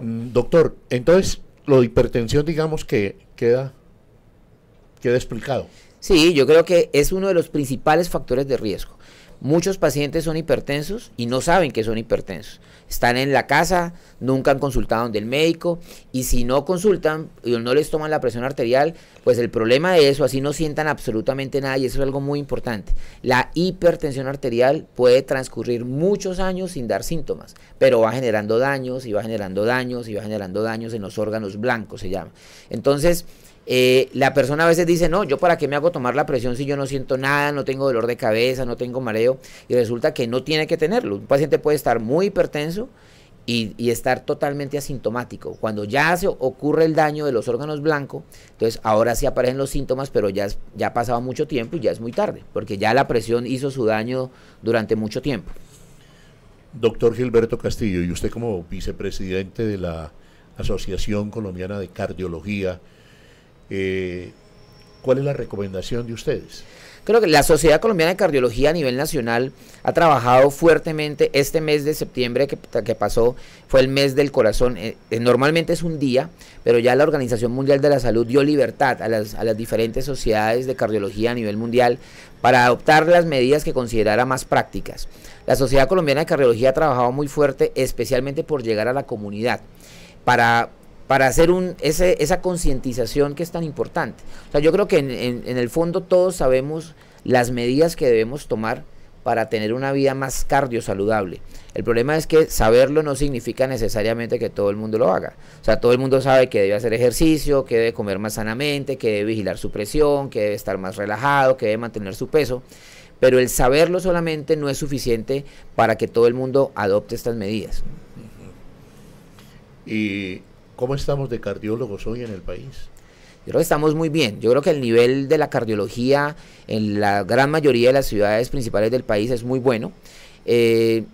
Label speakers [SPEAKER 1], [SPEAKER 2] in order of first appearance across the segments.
[SPEAKER 1] Mm, doctor, entonces lo de hipertensión digamos que queda, queda explicado.
[SPEAKER 2] Sí, yo creo que es uno de los principales factores de riesgo. Muchos pacientes son hipertensos y no saben que son hipertensos. Están en la casa, nunca han consultado donde el médico y si no consultan y no les toman la presión arterial, pues el problema de eso, así no sientan absolutamente nada y eso es algo muy importante. La hipertensión arterial puede transcurrir muchos años sin dar síntomas, pero va generando daños y va generando daños y va generando daños en los órganos blancos, se llama. Entonces, eh, la persona a veces dice, no, yo para qué me hago tomar la presión si yo no siento nada, no tengo dolor de cabeza, no tengo mareo, y resulta que no tiene que tenerlo. Un paciente puede estar muy hipertenso y, estar totalmente asintomático. Cuando ya se ocurre el daño de los órganos blancos, entonces ahora sí aparecen los síntomas, pero ya, ya ha pasado mucho tiempo y ya es muy tarde, porque ya la presión hizo su daño durante mucho tiempo.
[SPEAKER 1] Doctor Gilberto Castillo, y usted como vicepresidente de la Asociación Colombiana de Cardiología, eh, ¿Cuál es la recomendación de ustedes?
[SPEAKER 2] Creo que la Sociedad Colombiana de Cardiología a nivel nacional ha trabajado fuertemente. Este mes de septiembre que, pasó fue el mes del corazón. Eh, eh, normalmente es un día, pero ya la Organización Mundial de la Salud dio libertad a las, a las diferentes sociedades de cardiología a nivel mundial para adoptar las medidas que considerara más prácticas. La Sociedad Colombiana de Cardiología ha trabajado muy fuerte, especialmente por llegar a la comunidad, para para hacer un, ese, esa concientización que es tan importante. O sea, yo creo que en, el fondo todos sabemos las medidas que debemos tomar para tener una vida más cardiosaludable. El problema es que saberlo no significa necesariamente que todo el mundo lo haga. O sea, todo el mundo sabe que debe hacer ejercicio, que debe comer más sanamente, que debe vigilar su presión, que debe estar más relajado, que debe mantener su peso. Pero el saberlo solamente no es suficiente para que todo el mundo adopte estas medidas.
[SPEAKER 1] Y ¿Cómo estamos de cardiólogos hoy en el país?
[SPEAKER 2] Yo creo que estamos muy bien. Yo creo que el nivel de la cardiología en la gran mayoría de las ciudades principales del país es muy bueno. Eh,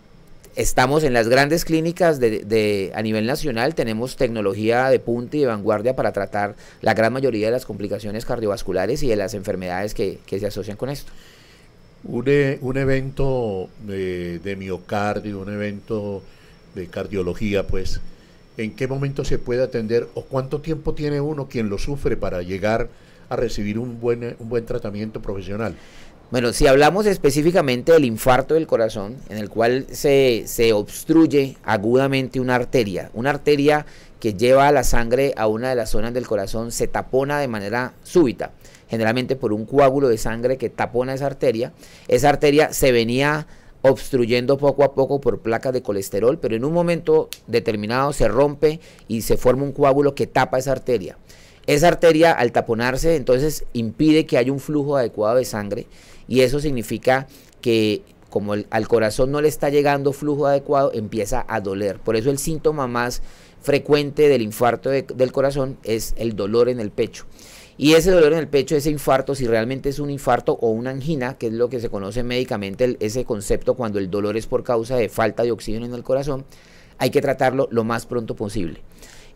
[SPEAKER 2] estamos en las grandes clínicas de, a nivel nacional, tenemos tecnología de punta y de vanguardia para tratar la gran mayoría de las complicaciones cardiovasculares y de las enfermedades que, se asocian con esto.
[SPEAKER 1] Un, e, un evento de, de miocardio, un evento de cardiología, pues en qué momento se puede atender o cuánto tiempo tiene uno quien lo sufre para llegar a recibir un buen, un buen tratamiento profesional.
[SPEAKER 2] Bueno, si hablamos específicamente del infarto del corazón, en el cual se, se obstruye agudamente una arteria, una arteria que lleva la sangre a una de las zonas del corazón, se tapona de manera súbita, generalmente por un coágulo de sangre que tapona esa arteria, esa arteria se venía obstruyendo poco a poco por placas de colesterol, pero en un momento determinado se rompe y se forma un coágulo que tapa esa arteria. Esa arteria al taponarse entonces impide que haya un flujo adecuado de sangre y eso significa que como al corazón no le está llegando flujo adecuado empieza a doler. Por eso el síntoma más frecuente del infarto del corazón es el dolor en el pecho. Y ese dolor en el pecho, ese infarto, si realmente es un infarto o una angina, que es lo que se conoce médicamente, ese concepto cuando el dolor es por causa de falta de oxígeno en el corazón, hay que tratarlo lo más pronto posible.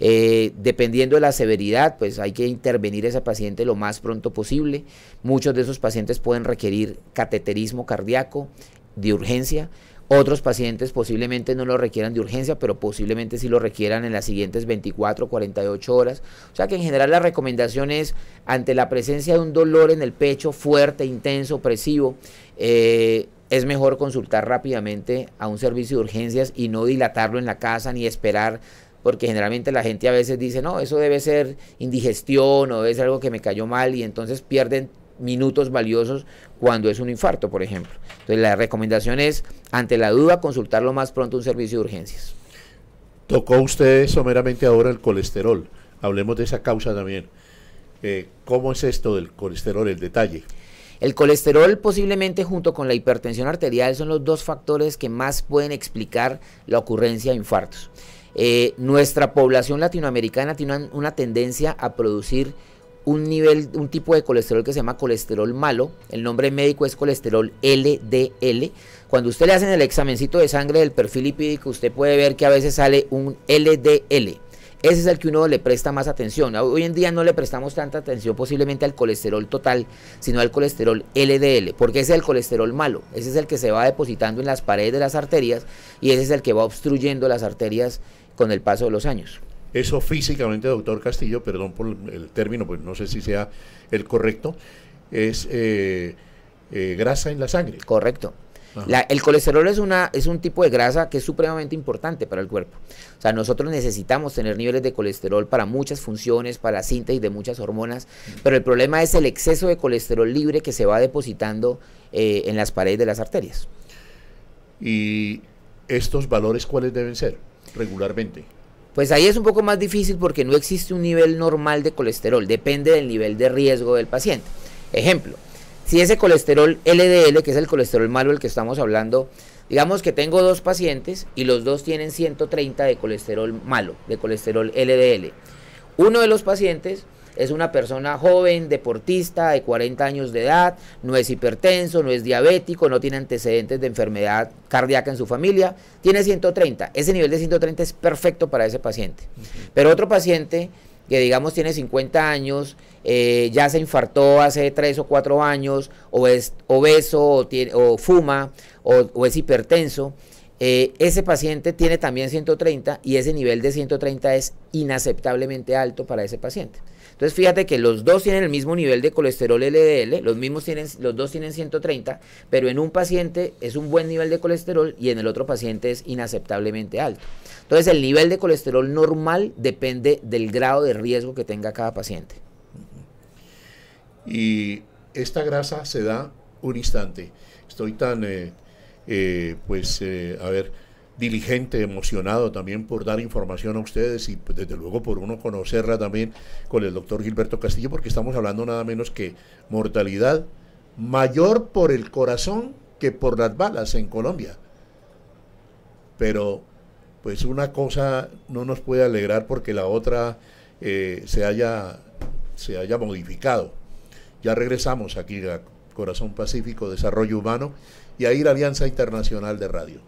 [SPEAKER 2] Eh, dependiendo de la severidad, pues hay que intervenir a ese paciente lo más pronto posible. Muchos de esos pacientes pueden requerir cateterismo cardíaco de urgencia otros pacientes posiblemente no lo requieran de urgencia, pero posiblemente sí lo requieran en las siguientes 24 o 48 horas. O sea que en general la recomendación es, ante la presencia de un dolor en el pecho fuerte, intenso, opresivo, eh, es mejor consultar rápidamente a un servicio de urgencias y no dilatarlo en la casa ni esperar porque generalmente la gente a veces dice, no, eso debe ser indigestión o debe ser algo que me cayó mal y entonces pierden minutos valiosos cuando es un infarto, por ejemplo. Entonces la recomendación es, ante la duda, consultar lo más pronto un servicio de urgencias.
[SPEAKER 1] Tocó usted someramente ahora el colesterol. Hablemos de esa causa también. Eh, ¿Cómo es esto del colesterol, el detalle?
[SPEAKER 2] El colesterol posiblemente junto con la hipertensión arterial son los dos factores que más pueden explicar la ocurrencia de infartos. Eh, nuestra población latinoamericana tiene una tendencia a producir un nivel, un tipo de colesterol que se llama colesterol malo. El nombre médico es colesterol LDL. Cuando usted le hacen el examencito de sangre del perfil lipídico, usted puede ver que a veces sale un LDL. Ese es el que uno le presta más atención. Hoy en día no le prestamos tanta atención posiblemente al colesterol total, sino al colesterol LDL, porque ese es el colesterol malo. Ese es el que se va depositando en las paredes de las arterias y ese es el que va obstruyendo las arterias con el paso de los años.
[SPEAKER 1] Eso físicamente, doctor Castillo, perdón por el término, pues no sé si sea el correcto, es eh, eh, grasa en la sangre.
[SPEAKER 2] Correcto. el colesterol es, una, es un tipo de grasa que es supremamente importante para el cuerpo. O sea, nosotros necesitamos tener niveles de colesterol para muchas funciones, para la síntesis de muchas hormonas, pero el problema es el exceso de colesterol libre que se va depositando eh, en las paredes de las arterias.
[SPEAKER 1] ¿Y estos valores cuáles deben ser regularmente?
[SPEAKER 2] Pues ahí es un poco más difícil porque no existe un nivel normal de colesterol, depende del nivel de riesgo del paciente. Ejemplo, si ese colesterol LDL, que es el colesterol malo del que estamos hablando, digamos que tengo dos pacientes y los dos tienen 130 de colesterol malo, de colesterol LDL. Uno de los pacientes es una persona joven, deportista, de 40 años de edad, no es hipertenso, no es diabético, no tiene antecedentes de enfermedad cardíaca en su familia, tiene 130. Ese nivel de 130 es perfecto para ese paciente. Pero otro paciente que digamos tiene 50 años, eh, ya se infartó hace 3 o 4 años, o es obeso, o, tiene, o fuma, o, es hipertenso, eh, ese paciente tiene también 130 y ese nivel de 130 es inaceptablemente alto para ese paciente. Entonces fíjate que los dos tienen el mismo nivel de colesterol LDL, los, mismos tienen, los dos tienen 130, pero en un paciente es un buen nivel de colesterol y en el otro paciente es inaceptablemente alto. Entonces el nivel de colesterol normal depende del grado de riesgo que tenga cada paciente.
[SPEAKER 1] Y esta grasa se da un instante. Estoy tan, eh, eh, pues, eh, a ver, diligente, emocionado también por dar información a ustedes y pues, desde luego por uno conocerla también con el doctor Gilberto Castillo, porque estamos hablando nada menos que mortalidad mayor por el corazón que por las balas en Colombia. Pero pues una cosa no nos puede alegrar porque la otra eh, se, haya, se haya modificado. Ya regresamos aquí a Corazón Pacífico, Desarrollo Humano y a ir a Alianza Internacional de Radio.